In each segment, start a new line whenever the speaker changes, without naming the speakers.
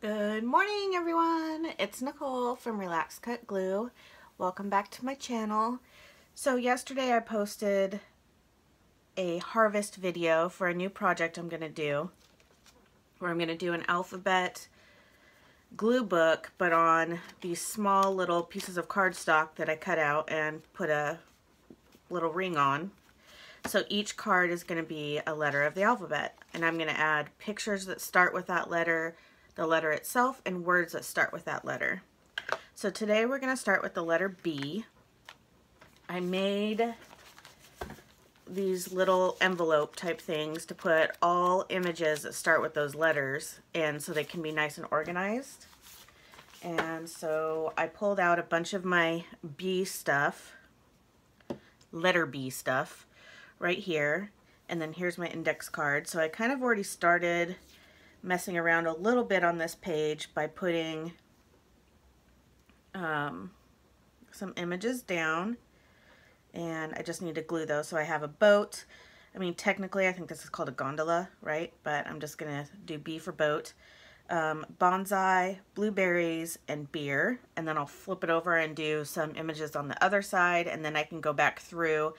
Good morning everyone, it's Nicole from Relax Cut Glue. Welcome back to my channel. So yesterday I posted a harvest video for a new project I'm going to do where I'm going to do an alphabet glue book but on these small little pieces of cardstock that I cut out and put a little ring on. So each card is going to be a letter of the alphabet and I'm going to add pictures that start with that letter, the letter itself, and words that start with that letter. So today we're going to start with the letter B. I made these little envelope type things to put all images that start with those letters and so they can be nice and organized. And so I pulled out a bunch of my B stuff, letter B stuff, right here. And then here's my index card. So I kind of already started messing around a little bit on this page by putting um, some images down and I just need to glue those. So I have a boat. I mean, technically, I think this is called a gondola, right? But I'm just going to do B for boat. Um, bonsai, blueberries, and beer. And then I'll flip it over and do some images on the other side. And then I can go back through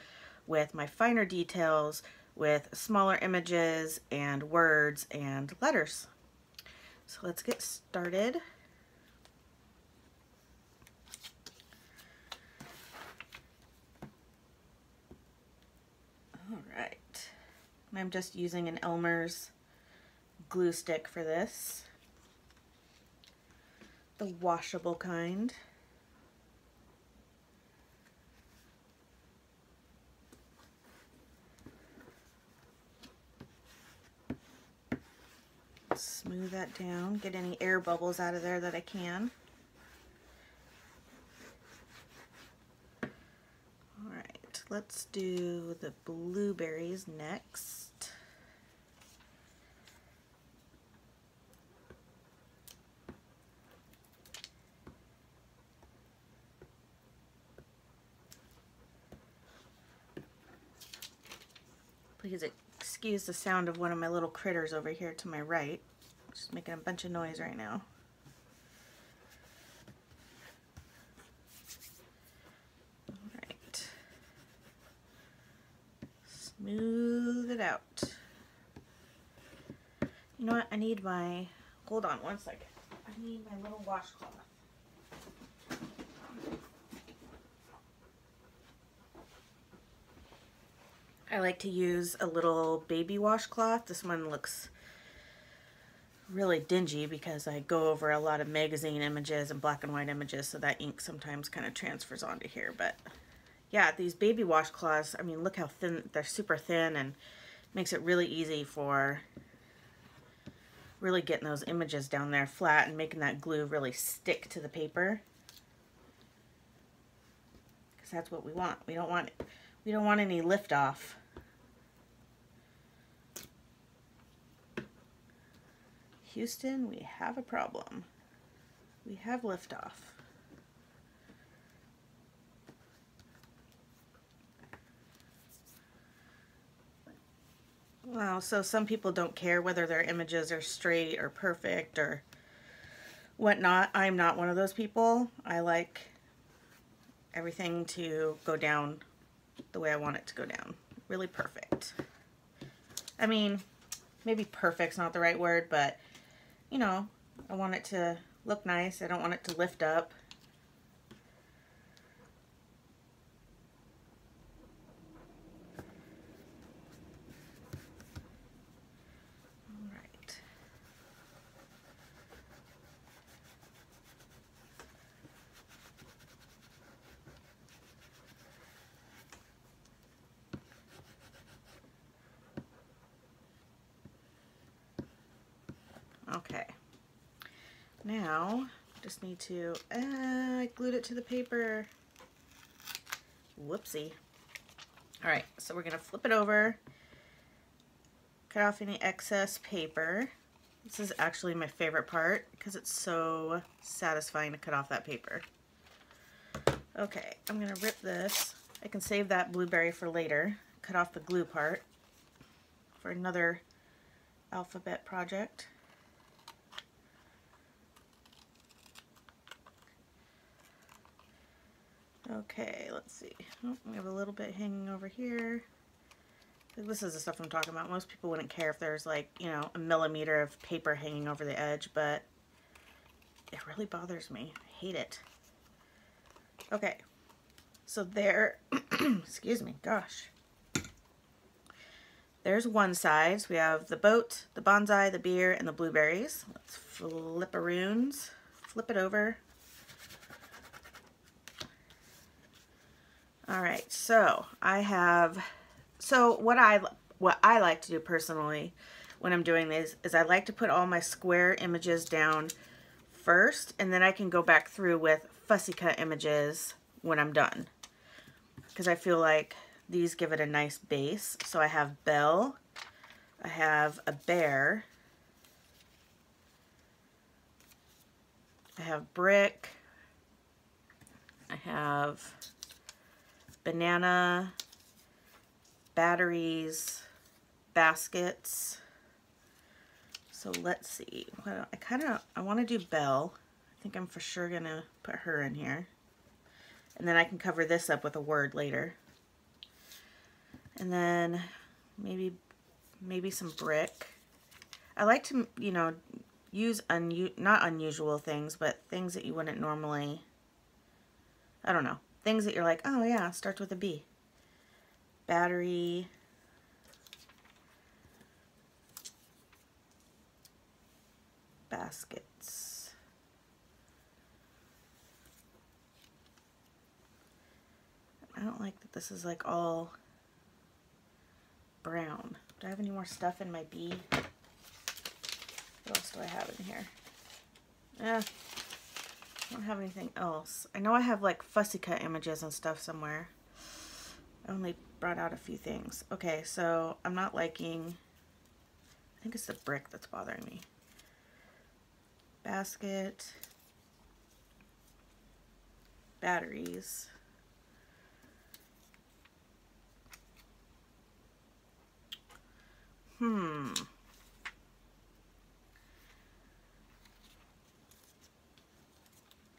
with my finer details with smaller images and words and letters. So let's get started. All right. I'm just using an Elmer's glue stick for this. The washable kind. Smooth that down, get any air bubbles out of there that I can. Alright, let's do the blueberries next. Please excuse the sound of one of my little critters over here to my right. Making a bunch of noise right now. Alright. Smooth it out. You know what? I need my, hold on one second. I need my little washcloth. I like to use a little baby washcloth. This one looks really dingy because I go over a lot of magazine images and black and white images so that ink sometimes kind of transfers onto here. But yeah these baby washcloths I mean look how thin they're super thin and makes it really easy for really getting those images down there flat and making that glue really stick to the paper. Because that's what we want. We don't want we don't want any lift off Houston, we have a problem. We have liftoff. Well, so some people don't care whether their images are straight or perfect or whatnot. I'm not one of those people. I like everything to go down the way I want it to go down. Really perfect. I mean, maybe perfect's not the right word, but you know, I want it to look nice. I don't want it to lift up. Okay. Now, just need to, uh, I glued it to the paper. Whoopsie. All right, so we're gonna flip it over, cut off any excess paper. This is actually my favorite part because it's so satisfying to cut off that paper. Okay, I'm gonna rip this. I can save that blueberry for later. Cut off the glue part for another alphabet project. Okay, let's see. Oh, we have a little bit hanging over here. This is the stuff I'm talking about. Most people wouldn't care if there's like, you know, a millimeter of paper hanging over the edge, but it really bothers me. I hate it. Okay, so there, excuse me, gosh. There's one side. So we have the boat, the bonsai, the beer, and the blueberries. Let's flip a runes. Flip it over. All right, so I have, so what I, what I like to do personally when I'm doing this is I like to put all my square images down first, and then I can go back through with fussy cut images when I'm done. Because I feel like these give it a nice base. So I have Belle, I have a bear, I have brick, I have banana, batteries, baskets. So let's see. I kind of, I want to do Belle. I think I'm for sure going to put her in here. And then I can cover this up with a word later. And then maybe, maybe some brick. I like to, you know, use unu not unusual things, but things that you wouldn't normally, I don't know, things that you're like, oh yeah, starts with a B. Battery. Baskets. I don't like that this is like all brown. Do I have any more stuff in my B? What else do I have in here? Yeah, I don't have anything else. I know I have like fussy cut images and stuff somewhere. I only brought out a few things. Okay, so I'm not liking, I think it's the brick that's bothering me. Basket, batteries, Hmm.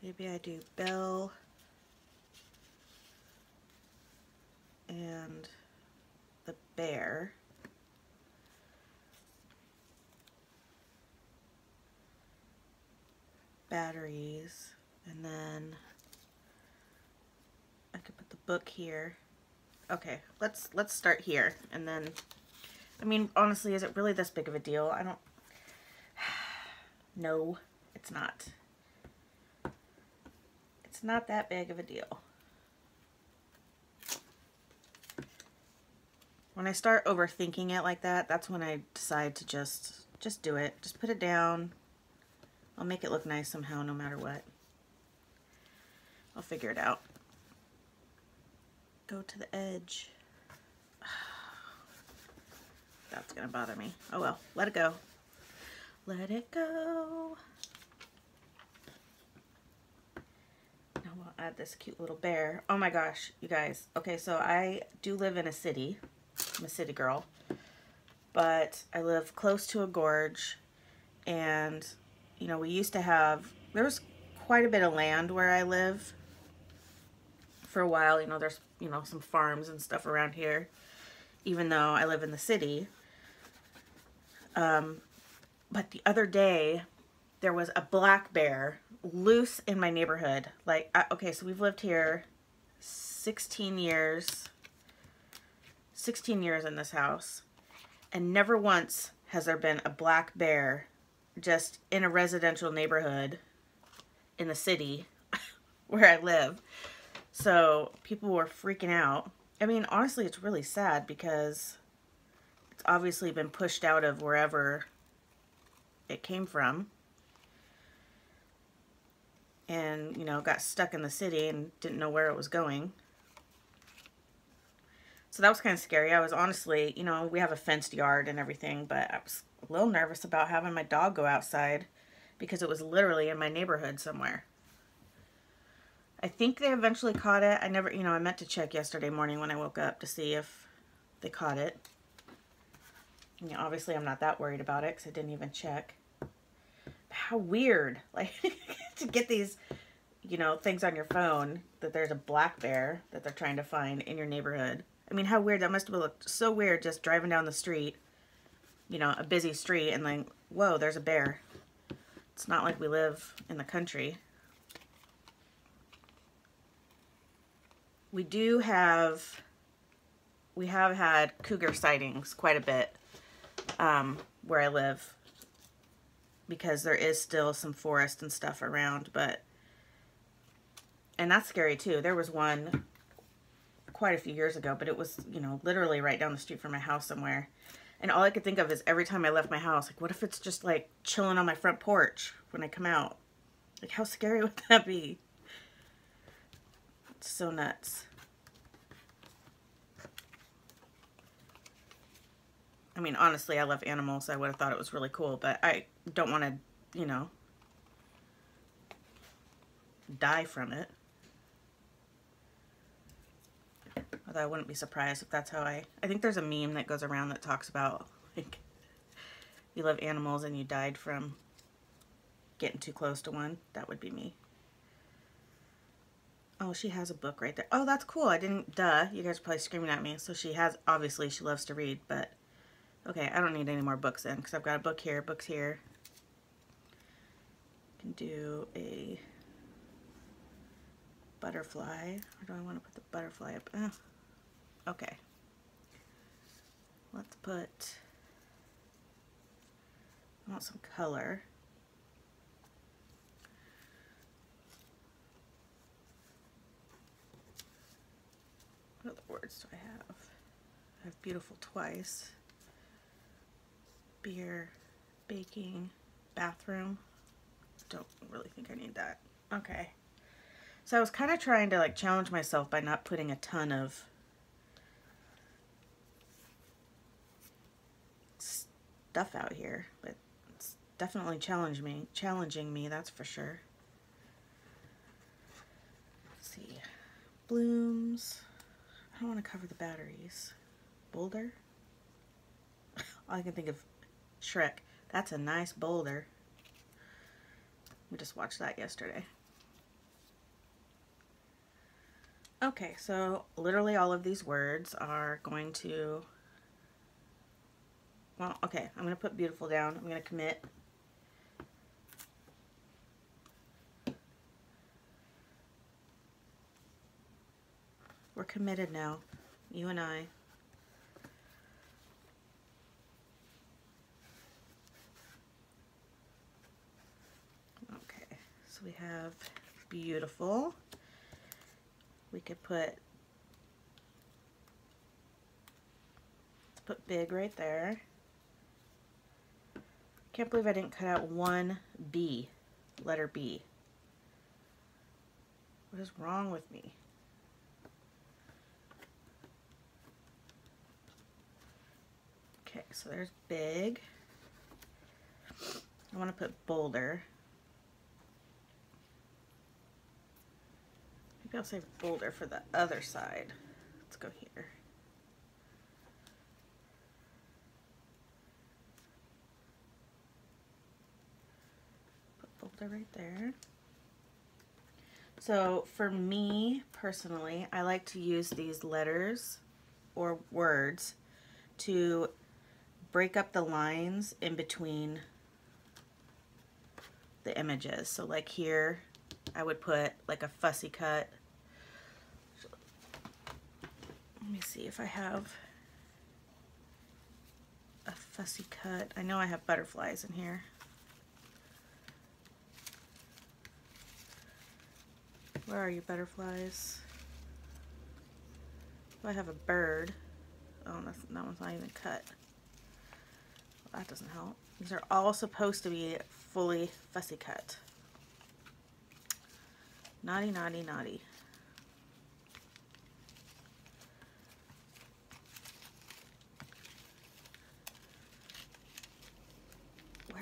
Maybe I do bell and the bear. Batteries and then I could put the book here. Okay, let's let's start here and then I mean honestly is it really this big of a deal? I don't no it's not it's not that big of a deal. When I start overthinking it like that, that's when I decide to just, just do it. Just put it down. I'll make it look nice somehow, no matter what. I'll figure it out. Go to the edge. That's gonna bother me. Oh well, let it go. Let it go. Add this cute little bear. Oh my gosh, you guys. Okay, so I do live in a city. I'm a city girl. But I live close to a gorge. And, you know, we used to have, there's quite a bit of land where I live for a while. You know, there's, you know, some farms and stuff around here. Even though I live in the city. Um, but the other day, there was a black bear loose in my neighborhood. Like, I, okay, so we've lived here 16 years, 16 years in this house, and never once has there been a black bear just in a residential neighborhood in the city where I live. So people were freaking out. I mean, honestly, it's really sad because it's obviously been pushed out of wherever it came from and, you know, got stuck in the city and didn't know where it was going. So that was kind of scary. I was honestly, you know, we have a fenced yard and everything, but I was a little nervous about having my dog go outside because it was literally in my neighborhood somewhere. I think they eventually caught it. I never, you know, I meant to check yesterday morning when I woke up to see if they caught it. You know, obviously I'm not that worried about it because I didn't even check how weird like to get these you know, things on your phone that there's a black bear that they're trying to find in your neighborhood. I mean, how weird that must have looked so weird just driving down the street, you know, a busy street and then, whoa, there's a bear. It's not like we live in the country. We do have, we have had cougar sightings quite a bit um, where I live because there is still some forest and stuff around, but, and that's scary too. There was one quite a few years ago, but it was, you know, literally right down the street from my house somewhere. And all I could think of is every time I left my house, like, what if it's just like chilling on my front porch when I come out? Like, how scary would that be? It's so nuts. I mean, honestly, I love animals. I would have thought it was really cool, but I don't want to, you know, die from it. Although I wouldn't be surprised if that's how I... I think there's a meme that goes around that talks about, like, you love animals and you died from getting too close to one. That would be me. Oh, she has a book right there. Oh, that's cool. I didn't, duh. You guys are probably screaming at me. So she has, obviously, she loves to read, but Okay, I don't need any more books in because I've got a book here, books here. can do a butterfly. Or do I want to put the butterfly up? Oh, okay. Let's put, I want some color. What other words do I have? I have beautiful twice beer, baking, bathroom. Don't really think I need that. Okay. So I was kind of trying to like challenge myself by not putting a ton of stuff out here, but it's definitely challenging me, challenging me, that's for sure. Let's see. Blooms. I don't want to cover the batteries. Boulder. All I can think of Shrek. That's a nice boulder. We just watched that yesterday. Okay, so literally all of these words are going to, well, okay, I'm going to put beautiful down. I'm going to commit. We're committed now, you and I. We have beautiful. We could put, let's put big right there. Can't believe I didn't cut out one B, letter B. What is wrong with me? Okay, so there's big. I want to put boulder. Maybe I'll save boulder for the other side. Let's go here. Put boulder right there. So for me personally, I like to use these letters or words to break up the lines in between the images. So like here, I would put like a fussy cut Let me see if I have a fussy cut. I know I have butterflies in here. Where are you butterflies? Oh, I have a bird. Oh, that's, that one's not even cut. Well, that doesn't help. These are all supposed to be fully fussy cut. Naughty, naughty, naughty.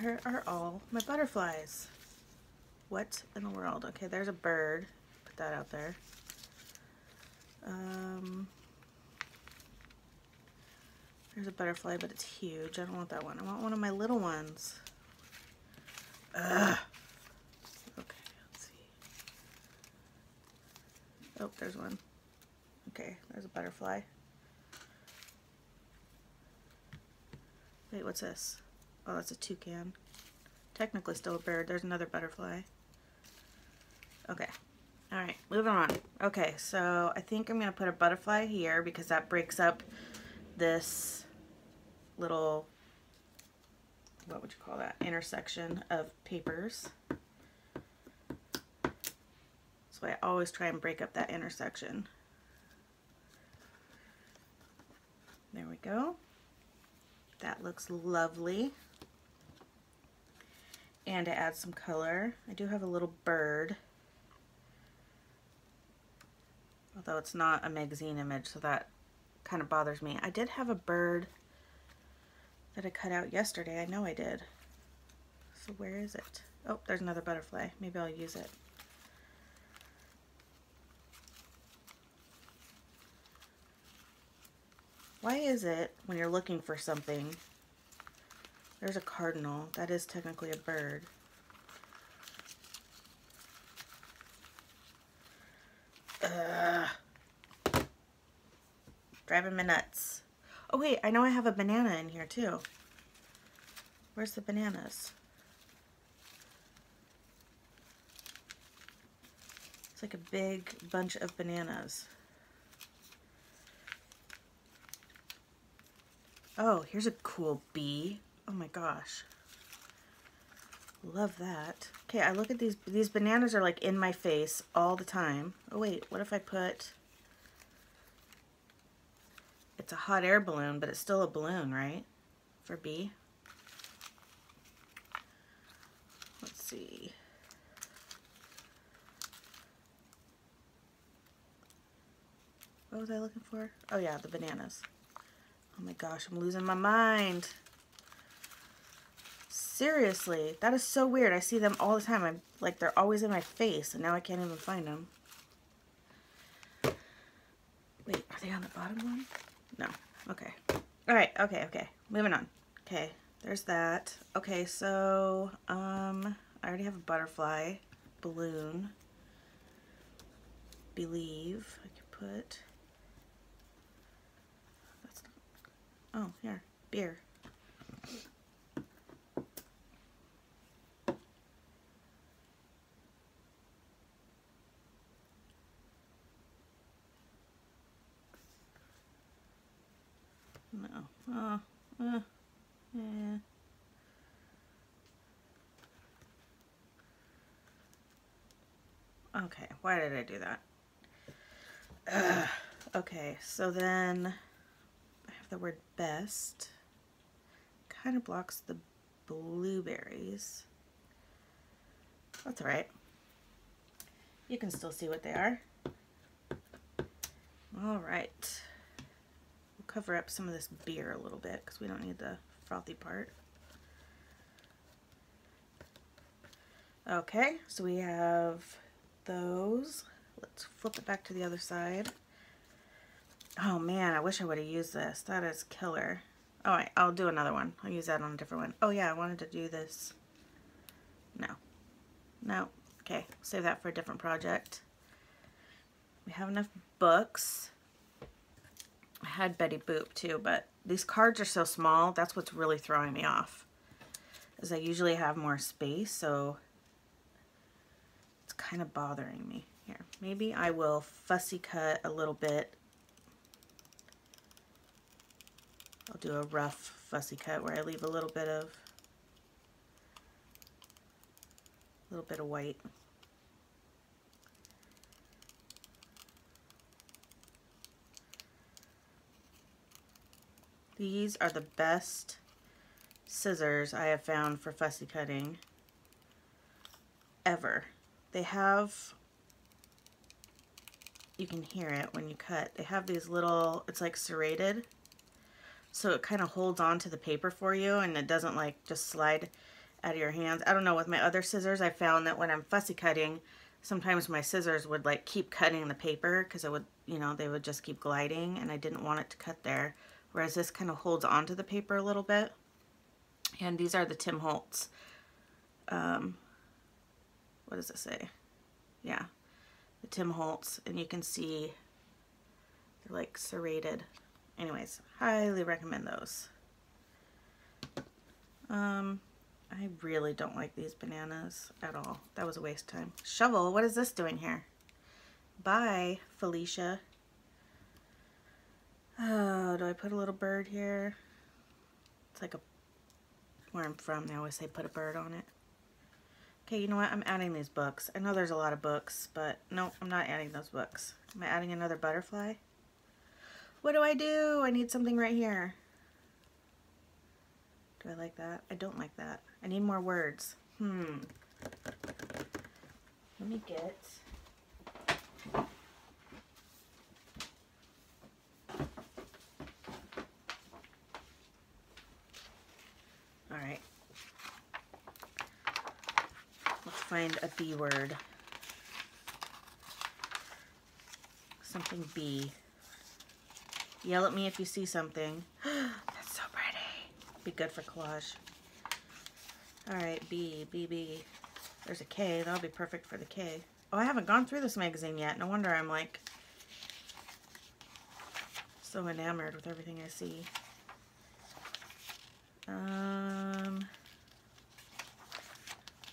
Where are all my butterflies? What in the world? Okay, there's a bird. Put that out there. Um, there's a butterfly, but it's huge. I don't want that one. I want one of my little ones. Ugh. Okay, let's see. Oh, there's one. Okay, there's a butterfly. Wait, what's this? Oh, that's a toucan. Technically still a bird. There's another butterfly. Okay. All right, moving on. Okay, so I think I'm going to put a butterfly here because that breaks up this little, what would you call that, intersection of papers. So I always try and break up that intersection. There we go. That looks lovely. And to add some color, I do have a little bird. Although it's not a magazine image, so that kind of bothers me. I did have a bird that I cut out yesterday. I know I did. So where is it? Oh, there's another butterfly. Maybe I'll use it. Why is it when you're looking for something, there's a cardinal, that is technically a bird. Ugh. Driving me nuts. Oh wait, I know I have a banana in here too. Where's the bananas? It's like a big bunch of bananas. Oh, here's a cool bee. Oh my gosh. Love that. Okay, I look at these, these bananas are like in my face all the time. Oh wait, what if I put, it's a hot air balloon, but it's still a balloon, right? For B. Let's see. What was I looking for? Oh yeah, the bananas. Oh my gosh, I'm losing my mind. Seriously, that is so weird. I see them all the time. I'm like they're always in my face and now I can't even find them. Wait, are they on the bottom one? No. Okay. All right. Okay. Okay. Moving on. Okay. There's that. Okay. So, um, I already have a butterfly balloon. Believe I could put That's. Not... Oh, here, beer. No. Oh, uh, yeah. Okay, why did I do that? Ugh. Okay, so then I have the word best. Kind of blocks the blueberries. That's all right. You can still see what they are. All right. Cover up some of this beer a little bit because we don't need the frothy part. Okay, so we have those. Let's flip it back to the other side. Oh man, I wish I would have used this. That is killer. All right, I'll do another one. I'll use that on a different one. Oh yeah, I wanted to do this. No. No. Okay, save that for a different project. We have enough books. I had Betty Boop too, but these cards are so small. That's what's really throwing me off. Is I usually have more space, so it's kind of bothering me. Here, maybe I will fussy cut a little bit I'll do a rough fussy cut where I leave a little bit of a little bit of white. These are the best scissors I have found for fussy cutting ever. They have, you can hear it when you cut, they have these little, it's like serrated so it kind of holds on to the paper for you and it doesn't like just slide out of your hands. I don't know, with my other scissors I found that when I'm fussy cutting, sometimes my scissors would like keep cutting the paper because it would, you know, they would just keep gliding and I didn't want it to cut there. Whereas this kind of holds onto the paper a little bit. And these are the Tim Holtz. Um, what does it say? Yeah. the Tim Holtz, and you can see they're like serrated. Anyways, highly recommend those. Um, I really don't like these bananas at all. That was a waste of time. Shovel, what is this doing here? Bye, Felicia. Oh, do I put a little bird here? It's like a, where I'm from, they always say put a bird on it. Okay, you know what? I'm adding these books. I know there's a lot of books, but no, I'm not adding those books. Am I adding another butterfly? What do I do? I need something right here. Do I like that? I don't like that. I need more words. Hmm. Let me get... Alright. Let's find a B word. Something B. Yell at me if you see something. That's so pretty. Be good for collage. Alright, B, B, B. There's a K. That'll be perfect for the K. Oh, I haven't gone through this magazine yet. No wonder I'm like so enamored with everything I see. Um.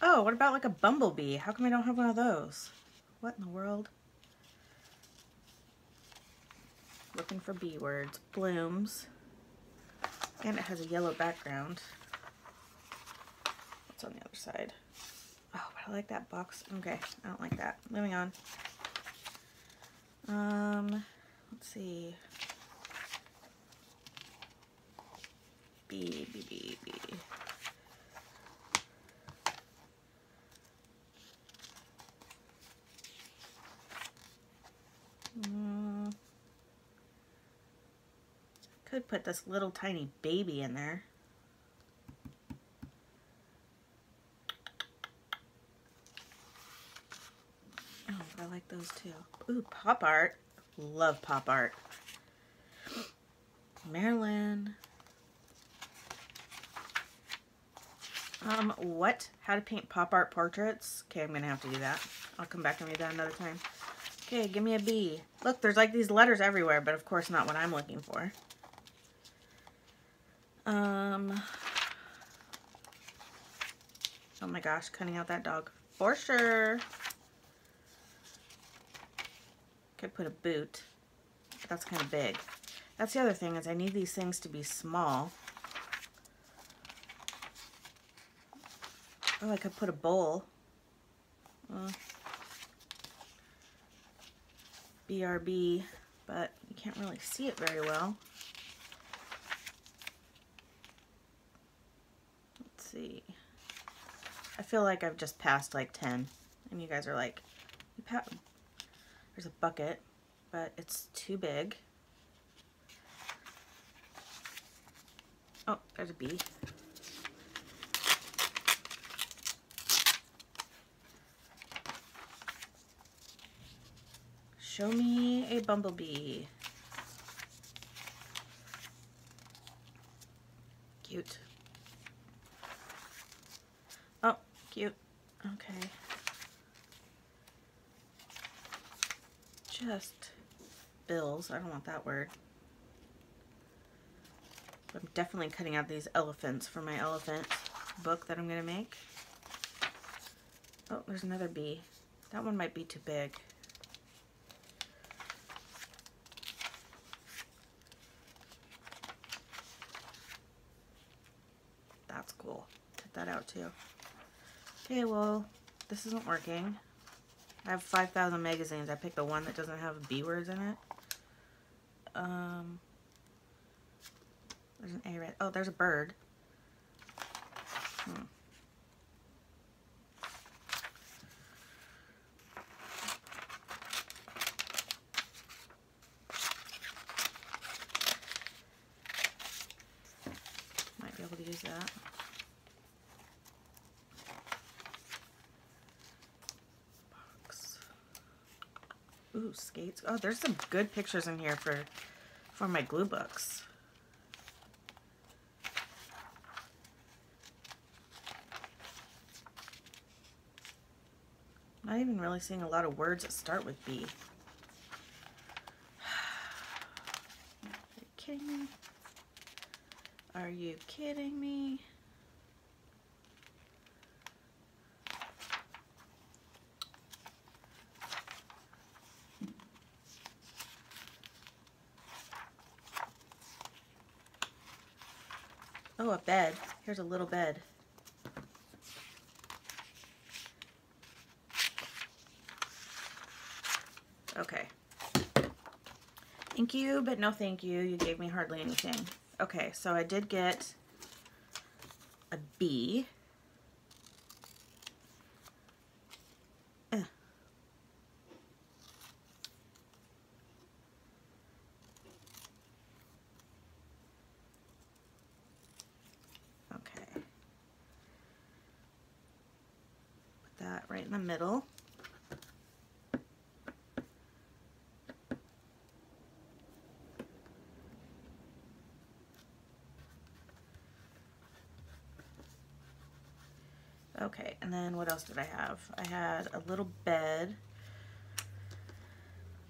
Oh, what about like a bumblebee? How come I don't have one of those? What in the world? Looking for B words. Blooms. And it has a yellow background. What's on the other side? Oh, but I like that box. Okay, I don't like that. Moving on. Um, let's see. B, B, B, B. Mm. Could put this little tiny baby in there. Oh, I like those too. Ooh, pop art. Love pop art. Marilyn. Um, what? How to paint pop art portraits? Okay, I'm gonna have to do that. I'll come back and read that another time. Okay, give me a B. Look, there's like these letters everywhere, but of course not what I'm looking for. Um, oh my gosh, cutting out that dog. For sure. Could put a boot. That's kind of big. That's the other thing is I need these things to be small. Oh, I could put a bowl. Uh, BRB, but you can't really see it very well. Let's see. I feel like I've just passed like 10, and you guys are like, there's a bucket, but it's too big. Oh, there's a bee. Show me a bumblebee. Cute. Oh, cute. Okay. Just bills. I don't want that word. I'm definitely cutting out these elephants for my elephant book that I'm going to make. Oh, there's another bee. That one might be too big. That out too. Okay, well, this isn't working. I have 5,000 magazines. I picked the one that doesn't have B words in it. Um, there's an A right. Oh, there's a bird. Hmm. Might be able to use that. Ooh, skates. Oh, there's some good pictures in here for, for my glue books. not even really seeing a lot of words that start with B. Are you kidding me? Are you kidding me? Bed. Here's a little bed. Okay. Thank you, but no thank you. You gave me hardly anything. Okay, so I did get a B. Eh. Okay. Put that right in the middle. Okay, and then what else did I have? I had a little bed.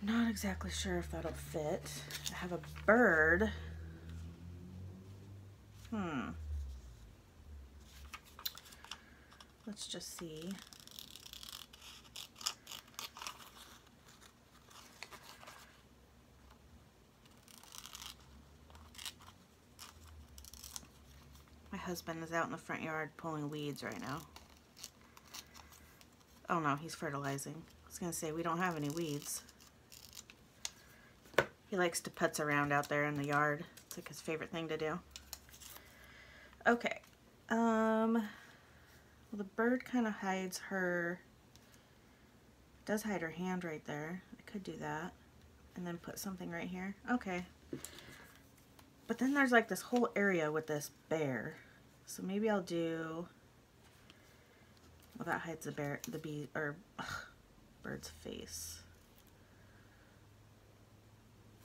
Not exactly sure if that'll fit. I have a bird. Hmm. Let's just see. Husband is out in the front yard pulling weeds right now. Oh no, he's fertilizing. I was gonna say we don't have any weeds. He likes to putz around out there in the yard. It's like his favorite thing to do. Okay. Um, well, the bird kind of hides her, does hide her hand right there. I could do that. And then put something right here. Okay. But then there's like this whole area with this bear. So maybe I'll do well, that hides the bear, the bee, or ugh, bird's face.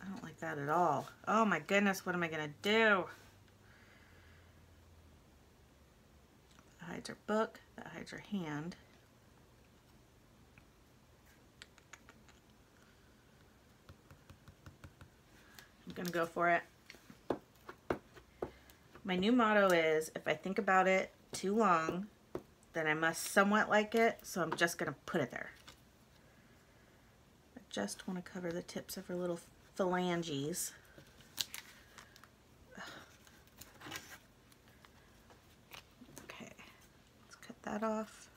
I don't like that at all. Oh my goodness, what am I gonna do? That hides her book, that hides her hand. I'm gonna go for it. My new motto is, if I think about it too long, then I must somewhat like it, so I'm just going to put it there. I just want to cover the tips of her little phalanges. Okay, let's cut that off.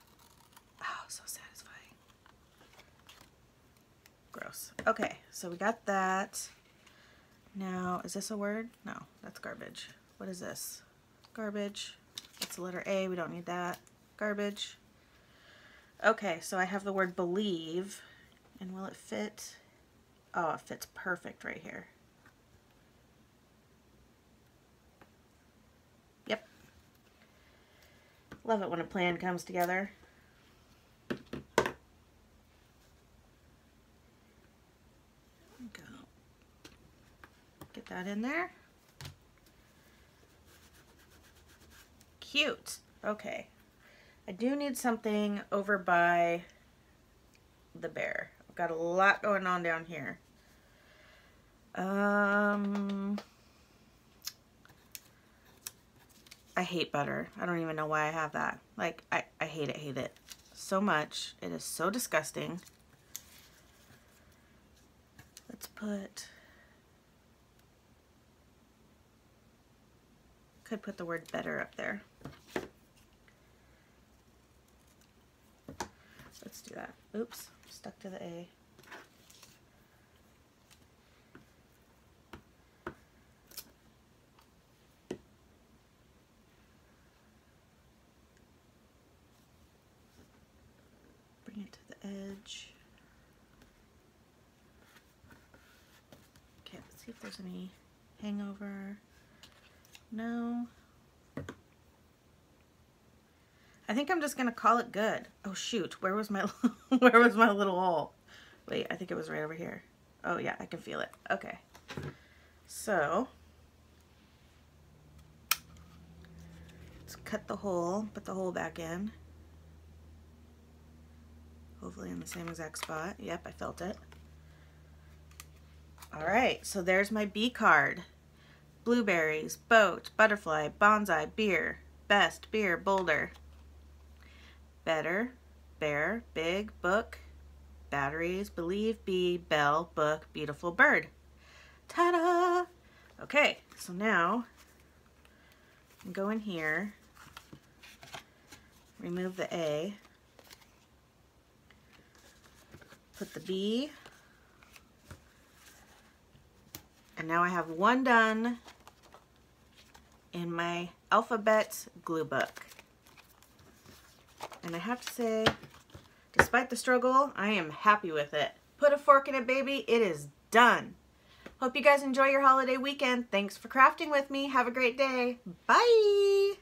Oh, so satisfying. Gross. Okay, so we got that. Now, is this a word? No, that's garbage. What is this? Garbage. That's the letter A. We don't need that garbage. Okay, so I have the word believe, and will it fit? Oh, it fits perfect right here. Yep. Love it when a plan comes together. Go. Get that in there. Cute. Okay. I do need something over by the bear. I've got a lot going on down here. Um, I hate butter. I don't even know why I have that. Like, I, I hate it, hate it so much. It is so disgusting. Let's put, could put the word better up there. Let's do that. Oops, stuck to the A. Bring it to the edge. Okay, let's see if there's any hangover. No. I think I'm just gonna call it good. Oh shoot, where was my where was my little hole? Wait, I think it was right over here. Oh yeah, I can feel it. Okay. So let's cut the hole, put the hole back in. Hopefully in the same exact spot. Yep, I felt it. All right, so there's my B card. Blueberries, boat, butterfly, bonsai, beer, best, beer, boulder. Better, bear, big, book, batteries, believe, be, bell, book, beautiful bird. Ta-da! Okay, so now go in here, remove the A, put the B, and now I have one done in my alphabet glue book. And I have to say, despite the struggle, I am happy with it. Put a fork in it, baby. It is done. Hope you guys enjoy your holiday weekend. Thanks for crafting with me. Have a great day. Bye.